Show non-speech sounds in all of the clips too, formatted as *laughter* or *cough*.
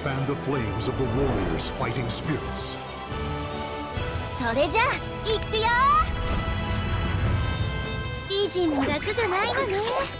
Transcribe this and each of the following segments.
fanned the flames of the warrior's fighting spirits. それじゃあ、行くよー偉人も楽じゃないわね。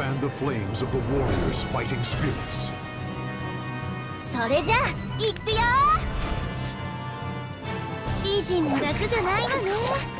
expand the flames of the warrior's fighting spirits. それじゃいくよ偉人も楽じゃないわね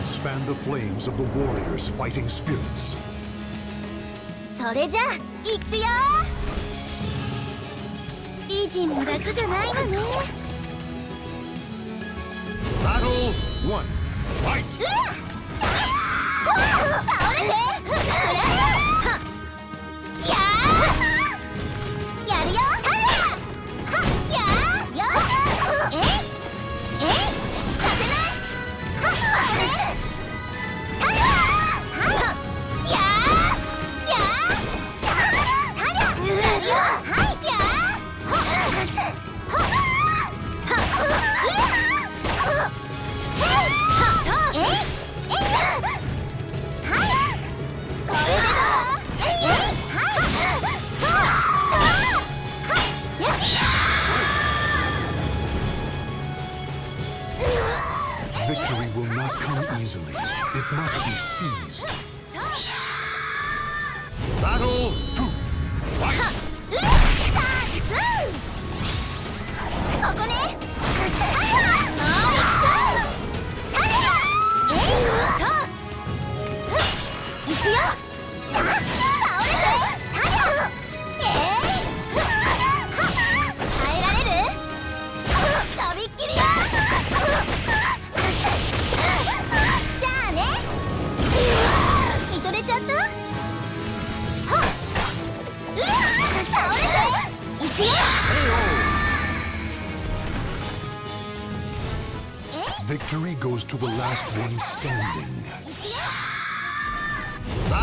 and span the flames of the warrior's fighting spirits. Battle 1 Fight!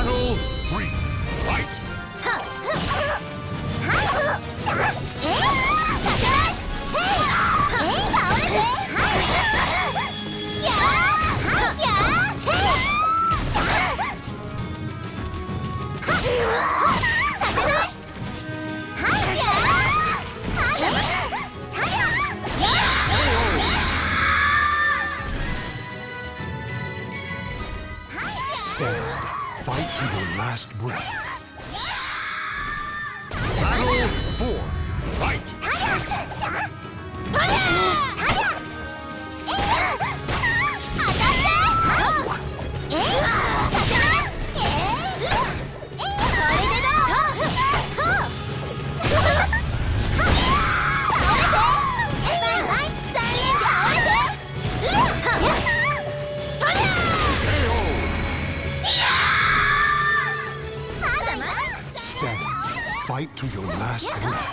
battle, three, fight! *laughs* breath. to your last breath.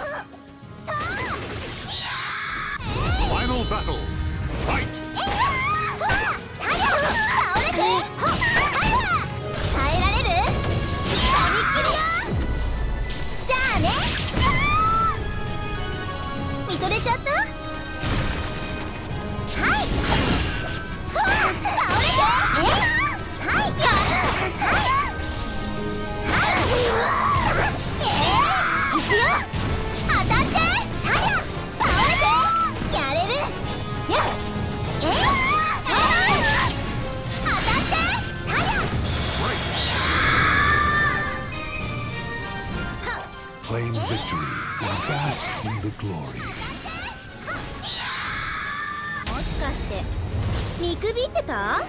して見くびってた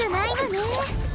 じゃないわね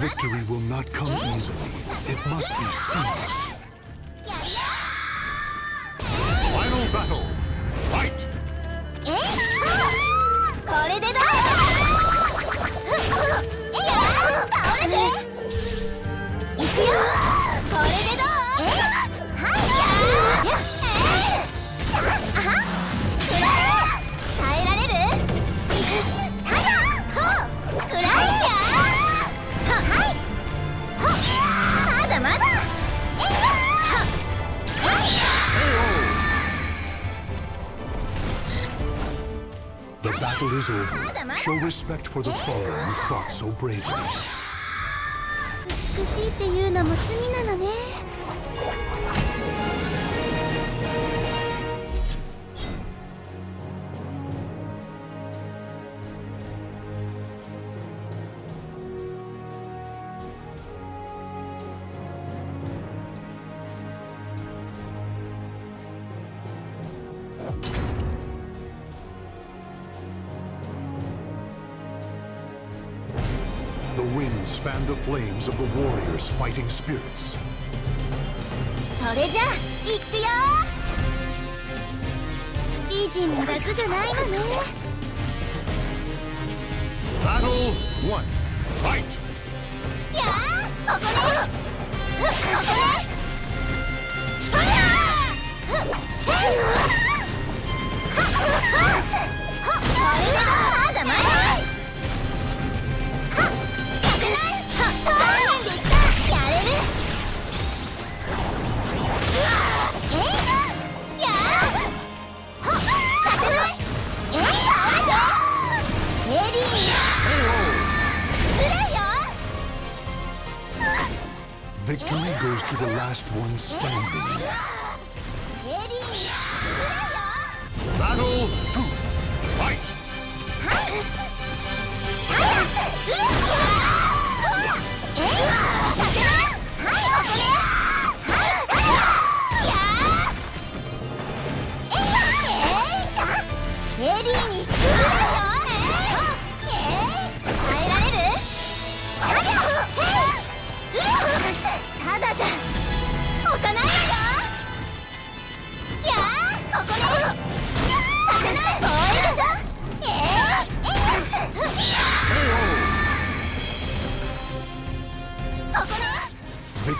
Victory will not come easily. It must be seized. Final battle! battle is over, show respect for the fallen who fought so bravely. 美しいっていうのも罪なのね。flames of the warrior's fighting spirits. それじゃ行くよ Battle 1 Fight! はっはっは the last one standing. Battle 2!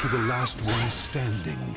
to the last one standing.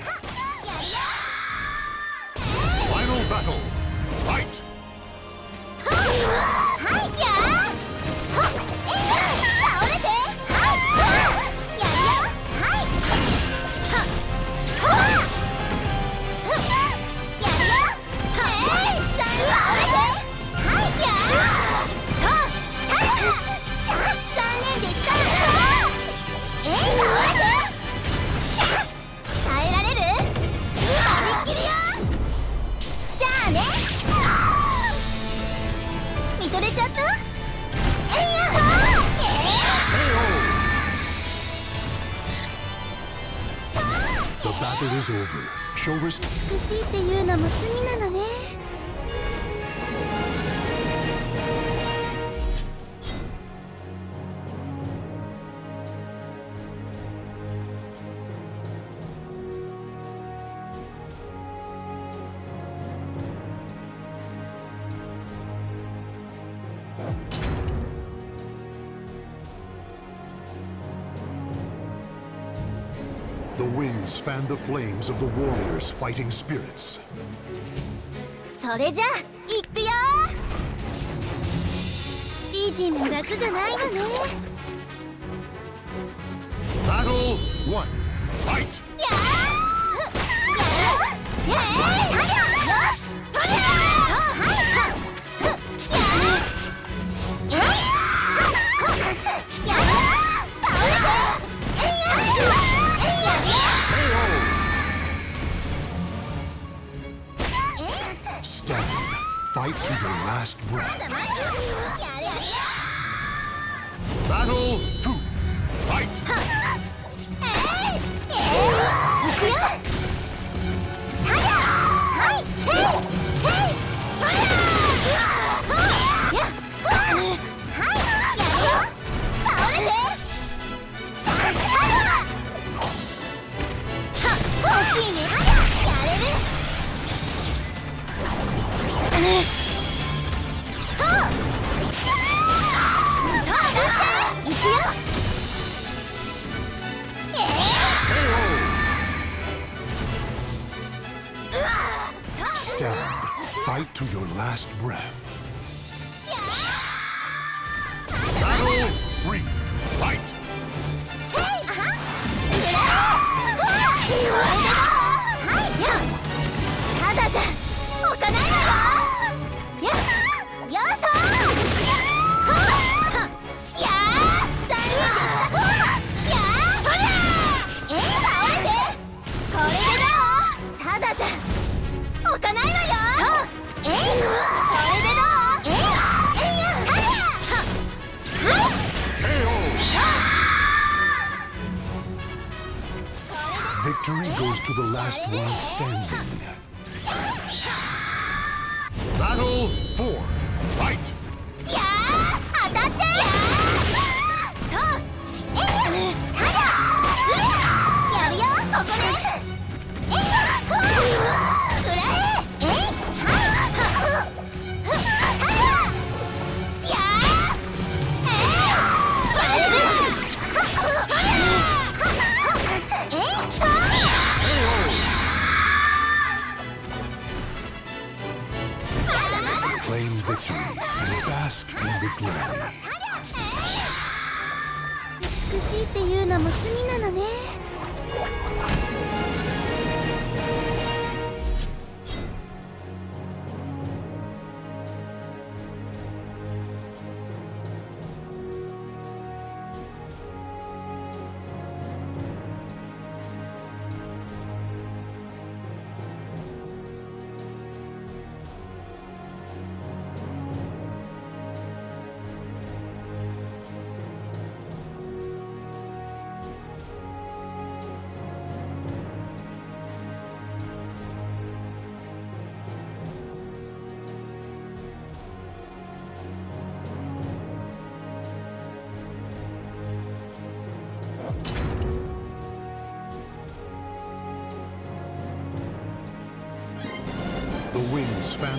Fan the flames of the warrior's fighting spirits. Battle 1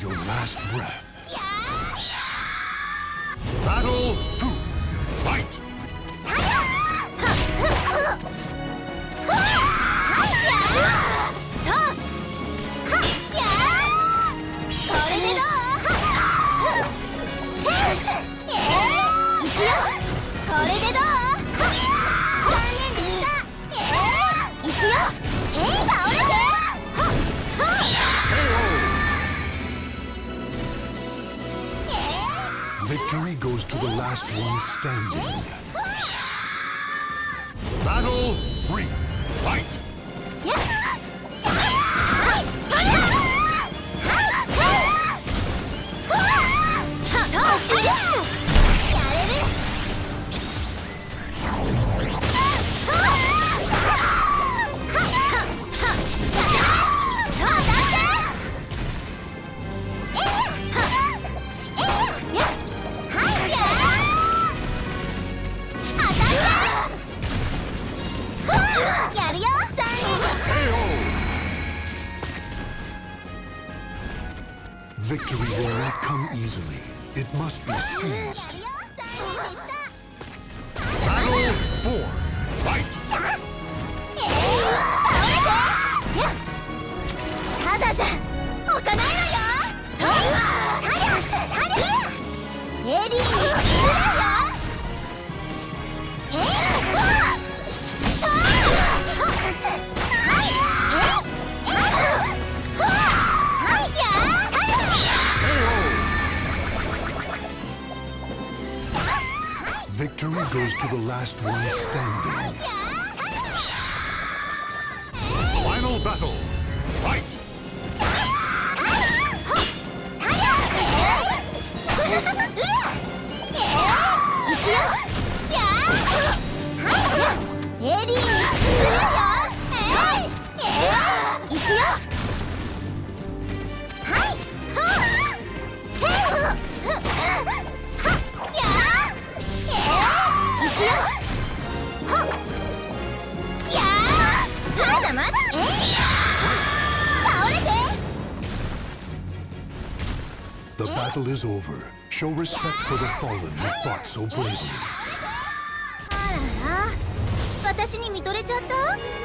your last breath. goes to the last one standing. Final battle. for the fallen who fought so bravely. あら私に見とれちゃった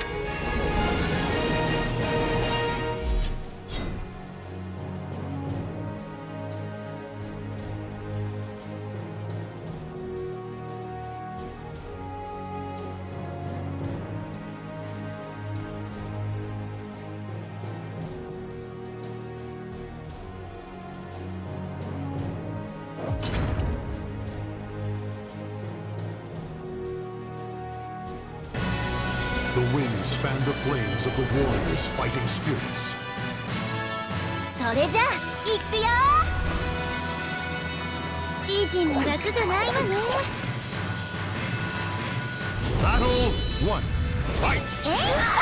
fighting spirits. それじゃ行くよイージーも楽じゃないわね Battle 1 Fight! えい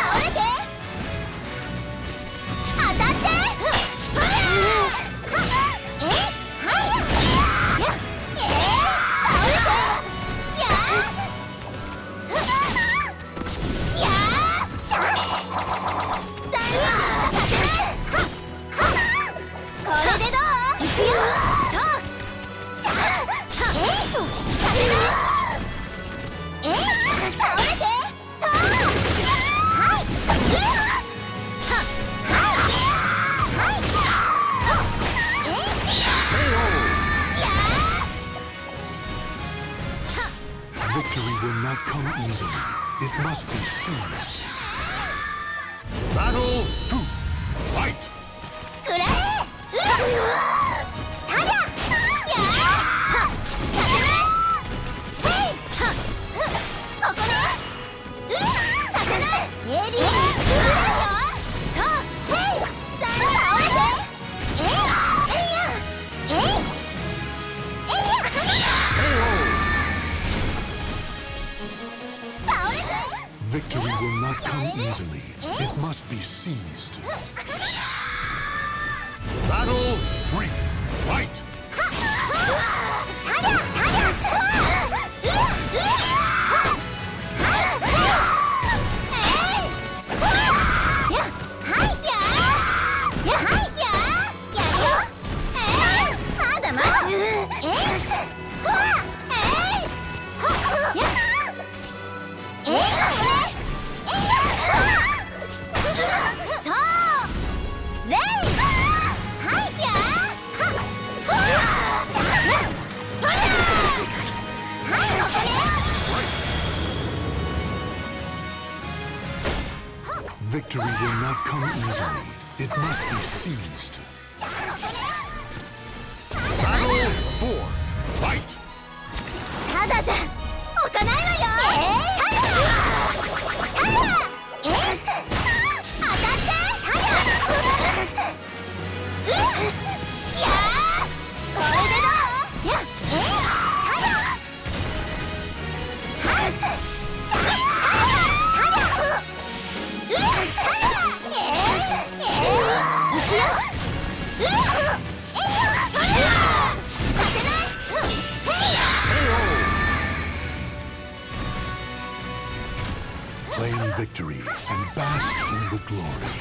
victory will not come easily. It must be seized. Battle 4. Fight! ただじゃ victory and bask in the glory.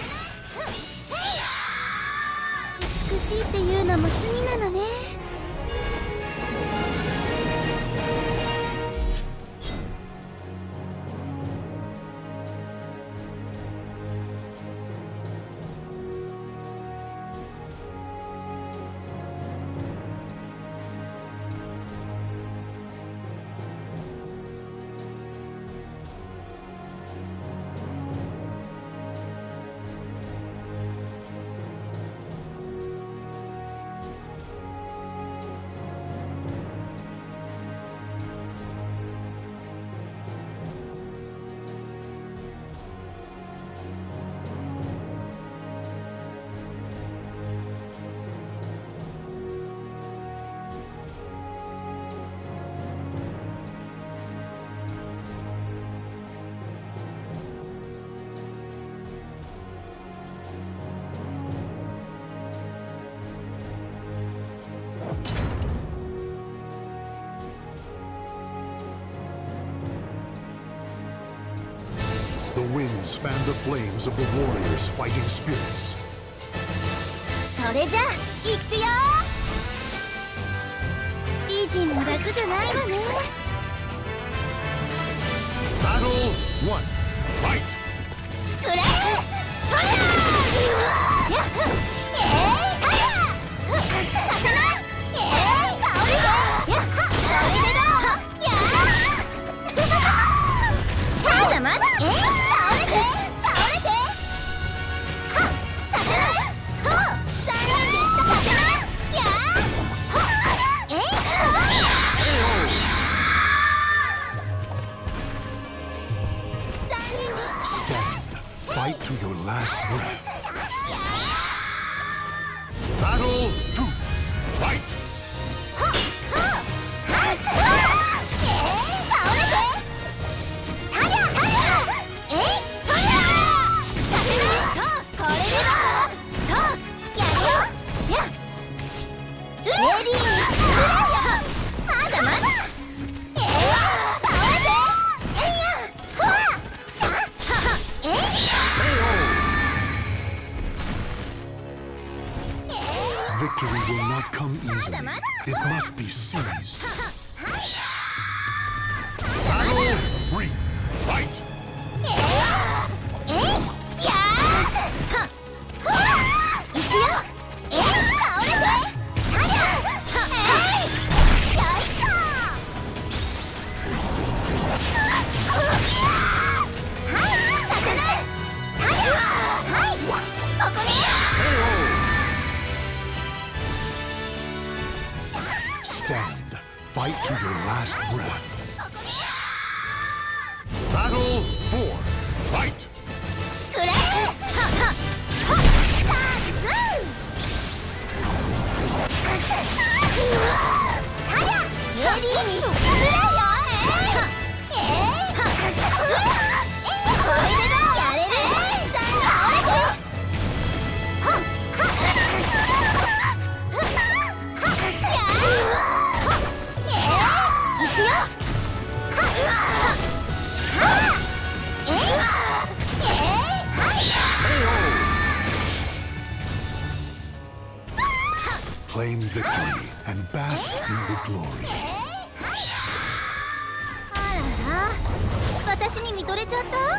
美しいっていうのも罪なのね。The winds fan the flames of the warrior's fighting spirits. Battle 1 Fight! くらえファイヤーやっえー First blood. Stand. Fight to your last breath. Battle 4. Fight. レディーに victory and bask in the glory. *laughs* あらら私に見とれちゃった